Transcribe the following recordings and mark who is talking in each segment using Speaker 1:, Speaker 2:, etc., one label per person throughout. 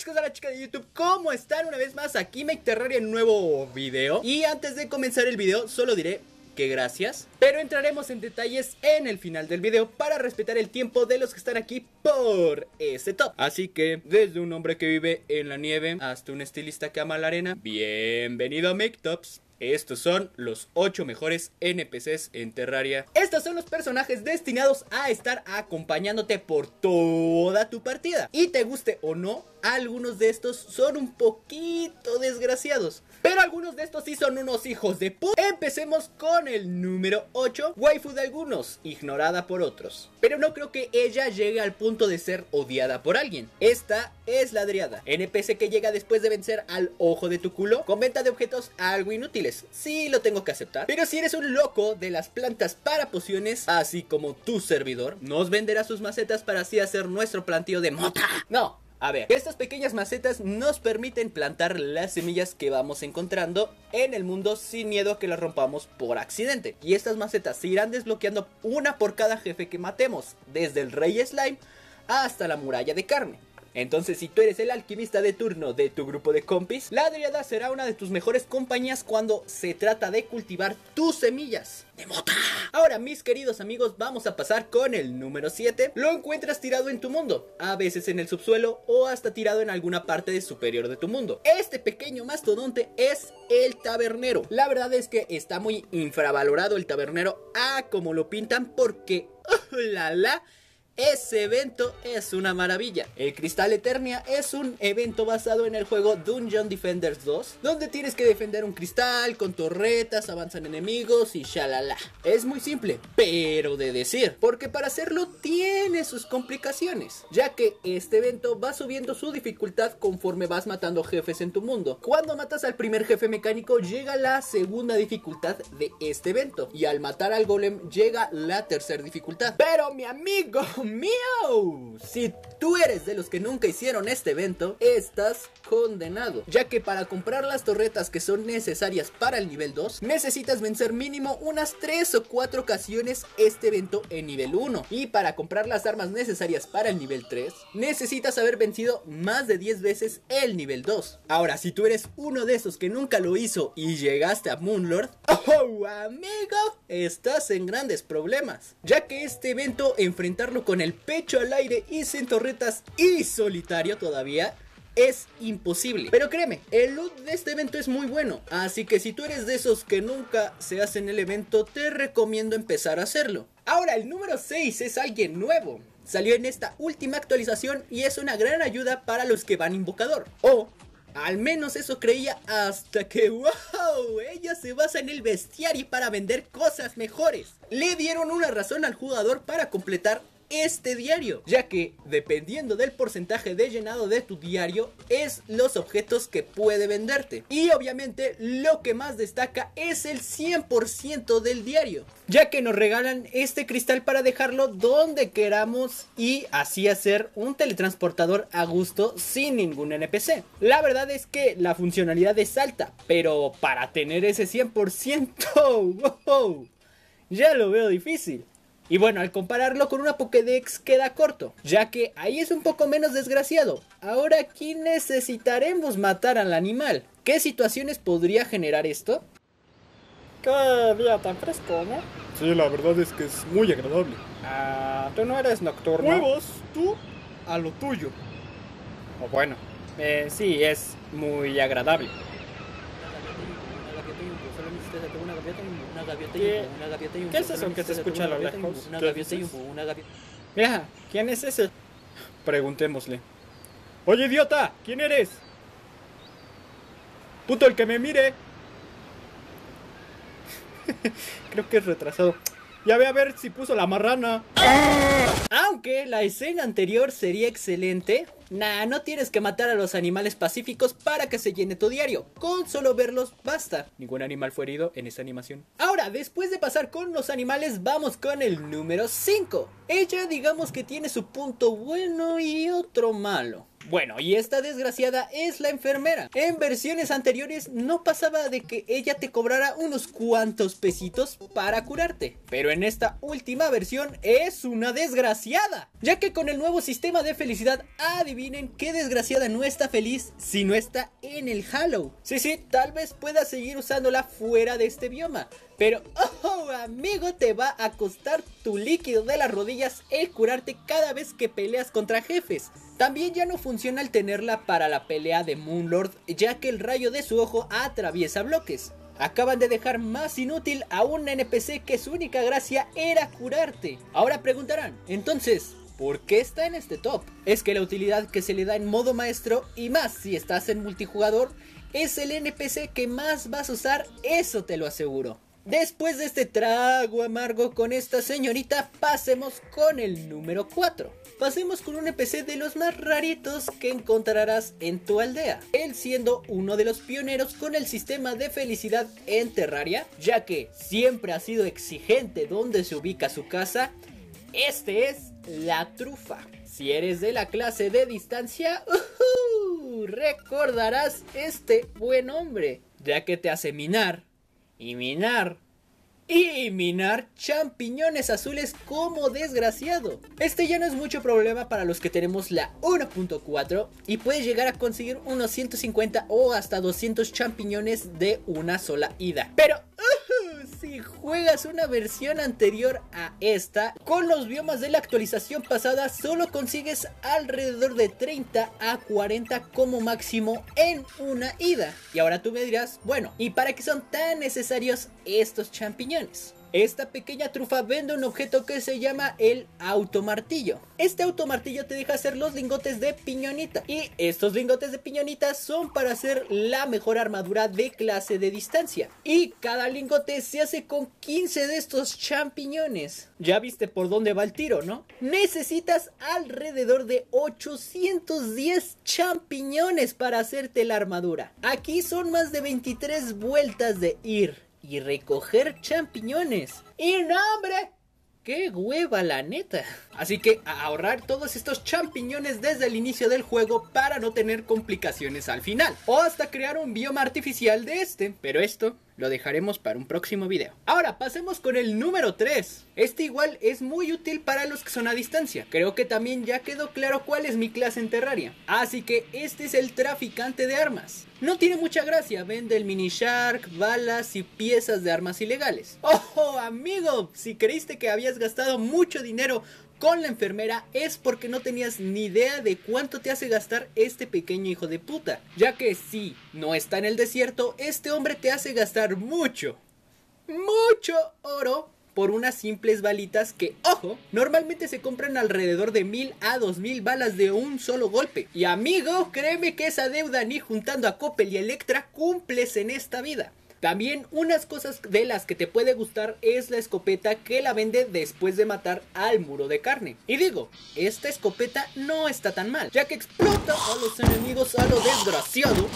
Speaker 1: chicos, hola chicas de YouTube, ¿cómo están? Una vez más aquí Make Terraria en nuevo video. Y antes de comenzar el video solo diré que gracias. Pero entraremos en detalles en el final del video para respetar el tiempo de los que están aquí por ese top. Así que desde un hombre que vive en la nieve hasta un estilista que ama la arena Bienvenido a Make Tops estos son los 8 mejores NPCs en Terraria. Estos son los personajes destinados a estar acompañándote por toda tu partida. Y te guste o no, algunos de estos son un poquito desgraciados. Pero algunos de estos sí son unos hijos de puta. Empecemos con el número 8, waifu de algunos, ignorada por otros. Pero no creo que ella llegue al punto de ser odiada por alguien. Esta es la Adriada, NPC que llega después de vencer al ojo de tu culo con venta de objetos algo inútiles. Sí, lo tengo que aceptar. Pero si eres un loco de las plantas para pociones, así como tu servidor, nos venderá sus macetas para así hacer nuestro planteo de mota. No, a ver, estas pequeñas macetas nos permiten plantar las semillas que vamos encontrando en el mundo sin miedo a que las rompamos por accidente. Y estas macetas se irán desbloqueando una por cada jefe que matemos, desde el rey slime hasta la muralla de carne. Entonces si tú eres el alquimista de turno de tu grupo de compis, la Adriada será una de tus mejores compañías cuando se trata de cultivar tus semillas de mota. Ahora mis queridos amigos vamos a pasar con el número 7. Lo encuentras tirado en tu mundo, a veces en el subsuelo o hasta tirado en alguna parte superior de tu mundo. Este pequeño mastodonte es el tabernero. La verdad es que está muy infravalorado el tabernero a como lo pintan porque... ¡Oh, la la! Ese evento es una maravilla. El Cristal Eternia es un evento basado en el juego Dungeon Defenders 2, donde tienes que defender un cristal con torretas, avanzan enemigos y shalala. Es muy simple, pero de decir, porque para hacerlo tiene sus complicaciones, ya que este evento va subiendo su dificultad conforme vas matando jefes en tu mundo. Cuando matas al primer jefe mecánico llega la segunda dificultad de este evento, y al matar al golem llega la tercera dificultad. Pero mi amigo mío! Si tú eres de los que nunca hicieron este evento, estás condenado, ya que para comprar las torretas que son necesarias para el nivel 2, necesitas vencer mínimo unas 3 o 4 ocasiones este evento en nivel 1. Y para comprar las armas necesarias para el nivel 3, necesitas haber vencido más de 10 veces el nivel 2. Ahora, si tú eres uno de esos que nunca lo hizo y llegaste a Moonlord, ¡oh amigo! Estás en grandes problemas, ya que este evento enfrentarlo con el pecho al aire y sin torretas y solitario todavía es imposible. Pero créeme, el loot de este evento es muy bueno. Así que si tú eres de esos que nunca se hacen el evento, te recomiendo empezar a hacerlo. Ahora, el número 6 es alguien nuevo. Salió en esta última actualización y es una gran ayuda para los que van invocador. O al menos eso creía hasta que, wow, ella se basa en el bestiario para vender cosas mejores. Le dieron una razón al jugador para completar este diario, ya que dependiendo del porcentaje de llenado de tu diario es los objetos que puede venderte. Y obviamente lo que más destaca es el 100% del diario, ya que nos regalan este cristal para dejarlo donde queramos y así hacer un teletransportador a gusto sin ningún NPC. La verdad es que la funcionalidad es alta, pero para tener ese 100%, wow, ya lo veo difícil. Y bueno, al compararlo con una Pokédex queda corto, ya que ahí es un poco menos desgraciado. Ahora aquí necesitaremos matar al animal. ¿Qué situaciones podría generar esto?
Speaker 2: Qué día tan fresco, ¿no?
Speaker 3: Sí, la verdad es que es muy agradable.
Speaker 2: Ah, tú no eres nocturno.
Speaker 3: Huevos, tú a lo tuyo.
Speaker 2: O bueno, eh, sí, es muy agradable. ¿Qué, ¿Qué es eso que se escucha a lo lejos? Mira, ¿quién es ese?
Speaker 3: Preguntémosle. Oye, idiota, ¿quién eres? Puto, el que me mire. Creo que es retrasado. Ya ve a ver si puso la marrana.
Speaker 1: Aunque la escena anterior sería excelente, nah, no tienes que matar a los animales pacíficos para que se llene tu diario. Con solo verlos basta. Ningún animal fue herido en esa animación. Ahora, después de pasar con los animales, vamos con el número 5. Ella digamos que tiene su punto bueno y otro malo. Bueno, y esta desgraciada es la enfermera. En versiones anteriores no pasaba de que ella te cobrara unos cuantos pesitos para curarte. Pero en esta última versión es una desgraciada. Ya que con el nuevo sistema de felicidad, adivinen qué desgraciada no está feliz si no está en el Halo. Sí, sí, tal vez pueda seguir usándola fuera de este bioma. Pero, oh, amigo, te va a costar tu líquido de las rodillas el curarte cada vez que peleas contra jefes. También ya no funciona el tenerla para la pelea de Moonlord, ya que el rayo de su ojo atraviesa bloques. Acaban de dejar más inútil a un NPC que su única gracia era curarte. Ahora preguntarán, entonces, ¿Por qué está en este top? Es que la utilidad que se le da en modo maestro y más si estás en multijugador es el NPC que más vas a usar, eso te lo aseguro. Después de este trago amargo con esta señorita, pasemos con el número 4. Pasemos con un NPC de los más raritos que encontrarás en tu aldea. Él siendo uno de los pioneros con el sistema de felicidad en Terraria, ya que siempre ha sido exigente donde se ubica su casa. Este es la trufa. Si eres de la clase de distancia, recordarás este buen hombre, ya que te hace minar y minar y minar champiñones azules como desgraciado. Este ya no es mucho problema para los que tenemos la 1.4 y puedes llegar a conseguir unos 150 o hasta 200 champiñones de una sola ida. Pero juegas una versión anterior a esta, con los biomas de la actualización pasada solo consigues alrededor de 30 a 40 como máximo en una ida. Y ahora tú me dirás, bueno, ¿y para qué son tan necesarios estos champiñones? Esta pequeña trufa vende un objeto que se llama el automartillo. Este automartillo te deja hacer los lingotes de piñonita. Y estos lingotes de piñonita son para hacer la mejor armadura de clase de distancia. Y cada lingote se hace con 15 de estos champiñones. Ya viste por dónde va el tiro, ¿no? Necesitas alrededor de 810 champiñones para hacerte la armadura. Aquí son más de 23 vueltas de ir y recoger champiñones. ¡Y no, hombre! ¡Qué hueva la neta! Así que ahorrar todos estos champiñones desde el inicio del juego para no tener complicaciones al final. O hasta crear un bioma artificial de este. Pero esto lo dejaremos para un próximo video. Ahora pasemos con el número 3. Este igual es muy útil para los que son a distancia. Creo que también ya quedó claro cuál es mi clase en Terraria. Así que este es el traficante de armas. No tiene mucha gracia, vende el mini shark, balas y piezas de armas ilegales. ¡Oh, amigo! Si creíste que habías gastado mucho dinero con la enfermera es porque no tenías ni idea de cuánto te hace gastar este pequeño hijo de puta. Ya que si no está en el desierto, este hombre te hace gastar mucho, mucho oro por unas simples balitas que, ojo, normalmente se compran alrededor de mil a dos mil balas de un solo golpe. Y amigo, créeme que esa deuda ni juntando a Coppel y Electra cumples en esta vida. También unas cosas de las que te puede gustar es la escopeta que la vende después de matar al muro de carne. Y digo, esta escopeta no está tan mal, ya que explota a los enemigos a lo desgraciado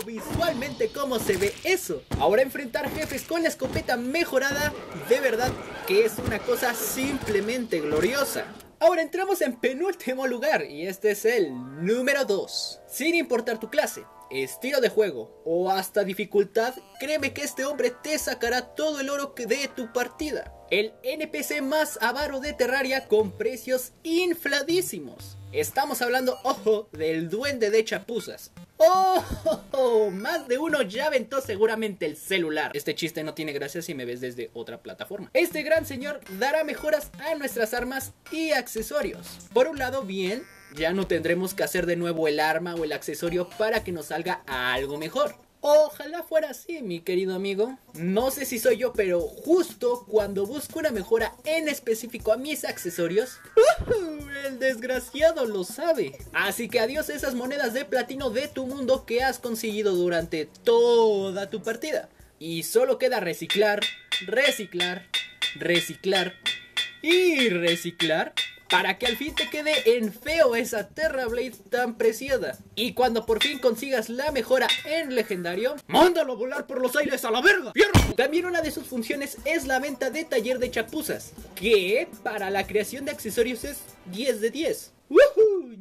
Speaker 1: y visualmente cómo se ve eso. Ahora enfrentar jefes con la escopeta mejorada, de verdad que es una cosa simplemente gloriosa. Ahora entramos en penúltimo lugar y este es el número 2. Sin importar tu clase, estilo de juego o hasta dificultad, créeme que este hombre te sacará todo el oro de tu partida. El NPC más avaro de Terraria con precios infladísimos. Estamos hablando, ojo, del duende de chapuzas. ¡Oh! Más de uno ya aventó seguramente el celular. Este chiste no tiene gracia si me ves desde otra plataforma. Este gran señor dará mejoras a nuestras armas y accesorios. Por un lado, bien, ya no tendremos que hacer de nuevo el arma o el accesorio para que nos salga algo mejor. Ojalá fuera así, mi querido amigo. No sé si soy yo, pero justo cuando busco una mejora en específico a mis accesorios, el desgraciado lo sabe. Así que adiós esas monedas de platino de tu mundo que has conseguido durante toda tu partida. Y solo queda reciclar, reciclar, reciclar y reciclar para que al fin te quede en feo esa Terra Blade tan preciada. Y cuando por fin consigas la mejora en legendario, mándalo a volar por los aires a la verga. También una de sus funciones es la venta de taller de chapuzas, que para la creación de accesorios es 10 de 10.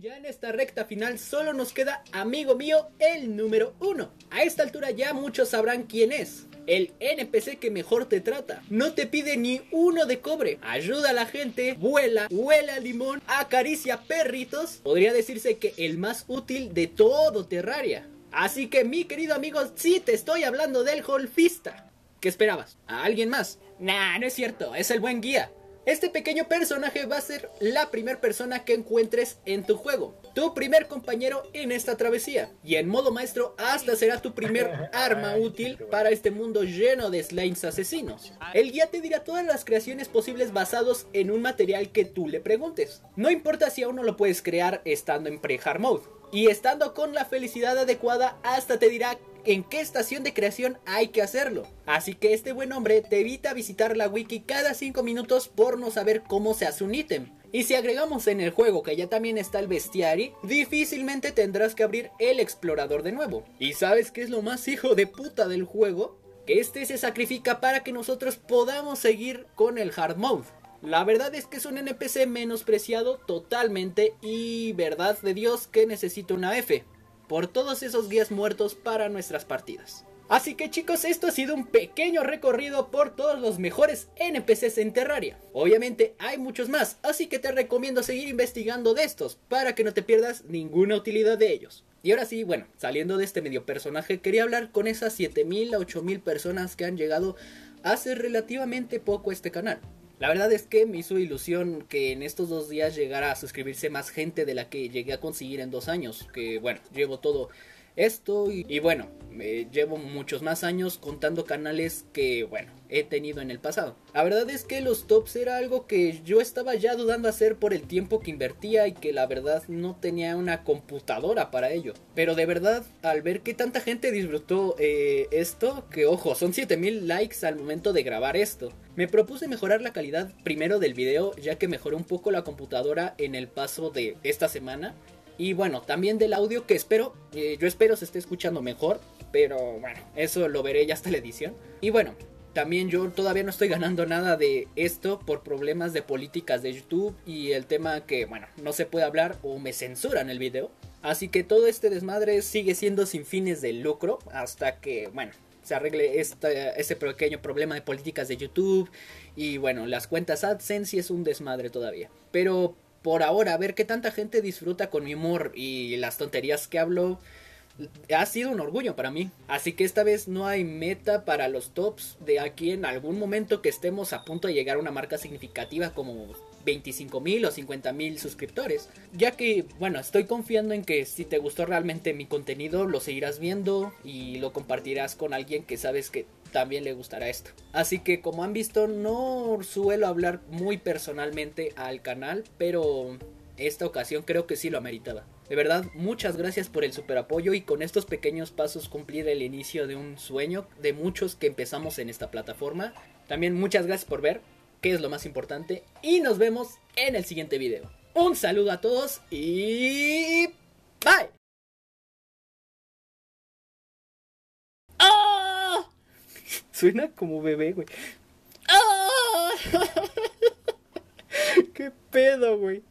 Speaker 1: Ya en esta recta final solo nos queda, amigo mío, el número uno. A esta altura ya muchos sabrán quién es. El NPC que mejor te trata. No te pide ni uno de cobre. Ayuda a la gente, vuela, huela limón, acaricia perritos. Podría decirse que el más útil de todo Terraria. Así que mi querido amigo, sí te estoy hablando del golfista. ¿Qué esperabas? ¿A alguien más? Nah, no es cierto, es el buen guía. Este pequeño personaje va a ser la primera persona que encuentres en tu juego, tu primer compañero en esta travesía, y en modo maestro hasta será tu primer arma útil para este mundo lleno de slimes asesinos. El guía te dirá todas las creaciones posibles basados en un material que tú le preguntes. No importa si aún no lo puedes crear estando en pre-hard mode, y estando con la felicidad adecuada hasta te dirá en qué estación de creación hay que hacerlo. Así que este buen hombre te evita visitar la wiki cada 5 minutos por no saber cómo se hace un ítem. Y si agregamos en el juego que ya también está el bestiary, difícilmente tendrás que abrir el explorador de nuevo. ¿Y sabes qué es lo más hijo de puta del juego? Que este se sacrifica para que nosotros podamos seguir con el hard mode. La verdad es que es un NPC menospreciado totalmente y verdad de Dios que necesito una F por todos esos días muertos para nuestras partidas. Así que chicos, esto ha sido un pequeño recorrido por todos los mejores NPCs en Terraria. Obviamente hay muchos más, así que te recomiendo seguir investigando de estos para que no te pierdas ninguna utilidad de ellos. Y ahora sí, bueno, saliendo de este medio personaje, quería hablar con esas 7000 a 8000 personas que han llegado hace relativamente poco a este canal. La verdad es que me hizo ilusión que en estos dos días llegara a suscribirse más gente de la que llegué a conseguir en dos años. Que bueno, llevo todo esto y, bueno, me llevo muchos más años contando canales que bueno, he tenido en el pasado. La verdad es que los tops era algo que yo estaba ya dudando hacer por el tiempo que invertía y que la verdad no tenía una computadora para ello. Pero de verdad, al ver que tanta gente disfrutó eh, esto, que ojo, son 7000 likes al momento de grabar esto. Me propuse mejorar la calidad primero del video ya que mejoré un poco la computadora en el paso de esta semana y bueno, también del audio que espero, eh, yo espero se esté escuchando mejor, pero bueno, eso lo veré ya hasta la edición. Y bueno, también yo todavía no estoy ganando nada de esto por problemas de políticas de YouTube y el tema que, bueno, no se puede hablar o me censuran el video. Así que todo este desmadre sigue siendo sin fines de lucro hasta que, bueno, se arregle este pequeño problema de políticas de YouTube y bueno, las cuentas AdSense es un desmadre todavía. Pero por ahora, a ver qué tanta gente disfruta con mi humor y las tonterías que hablo. Ha sido un orgullo para mí. Así que esta vez no hay meta para los tops de aquí en algún momento que estemos a punto de llegar a una marca significativa como 25 mil o 50 mil suscriptores. Ya que, bueno, estoy confiando en que si te gustó realmente mi contenido, lo seguirás viendo y lo compartirás con alguien que sabes que también le gustará esto. Así que como han visto, no suelo hablar muy personalmente al canal, pero esta ocasión creo que sí lo ameritaba. De verdad, muchas gracias por el super apoyo y con estos pequeños pasos cumplir el inicio de un sueño de muchos que empezamos en esta plataforma. También muchas gracias por ver que es lo más importante. Y nos vemos en el siguiente video. Un saludo a todos y... Bye. ¡Ah! Suena como bebé, güey. ¡Ah! ¿Qué pedo, güey?